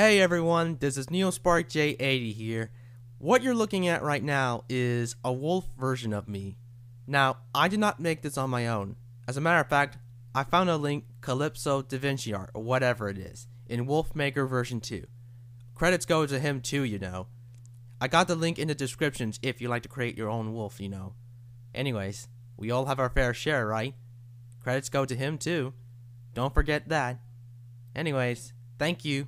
Hey everyone, this is NeoSpark J80 here. What you're looking at right now is a wolf version of me. Now, I did not make this on my own. As a matter of fact, I found a link khalypso DaVinci Art, or whatever it is, in Wolfmaker version 2. Credits go to him too, you know. I got the link in the descriptions if you like to create your own wolf, you know. Anyways, we all have our fair share, right? Credits go to him too. Don't forget that. Anyways, thank you.